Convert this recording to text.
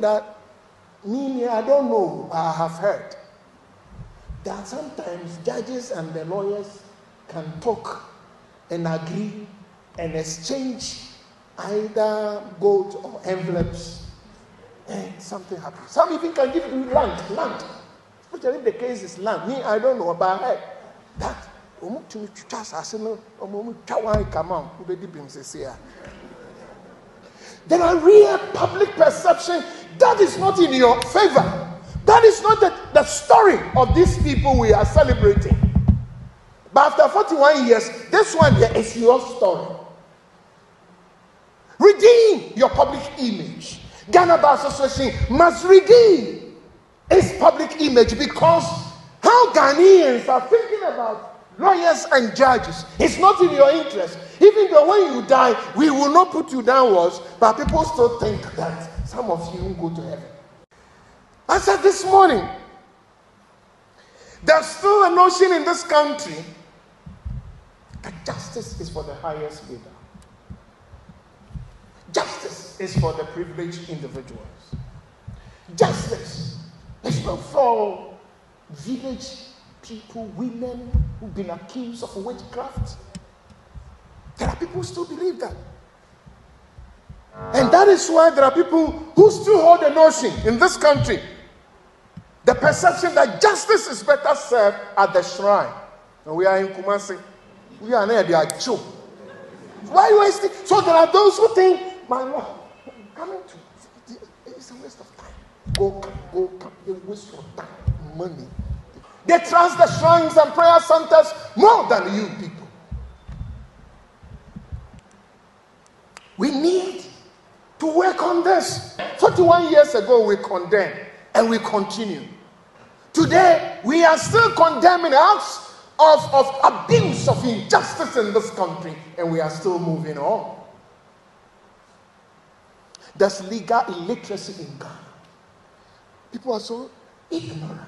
that, me, I don't know, I have heard that sometimes judges and the lawyers can talk and agree and exchange either gold or envelopes and something happens. Some even can give you land, land. Especially if the case is land. Me, I don't know about her. That no. There are real public perception that is not in your favor. That is not the, the story of these people we are celebrating. But after 41 years, this one here is your story. Redeem your public image. Ghana Bar Association must redeem its public image because how Ghanaians are thinking about lawyers and judges is not in your interest. Even though when you die, we will not put you downwards, but people still think that some of you will go to heaven. I said this morning, there's still a notion in this country that justice is for the highest bidder. Justice is for the privileged individuals. Justice is not for village people, women who've been accused of witchcraft. There are people who still believe that. And that is why there are people who still hold the notion in this country the perception that justice is better served at the shrine. And we are in Kumasi. We are near the Acho. Why you wasting? So there are those who think, my Lord, coming to it's a waste of time. Go, come, go, come. You waste your time, money. They trust the shrines and prayer centers more than you people. We need to work on this. 41 years ago, we condemned and we continue. Today, we are still condemning acts of, of abuse, of injustice in this country, and we are still moving on. There's legal illiteracy in Ghana. People are so ignorant.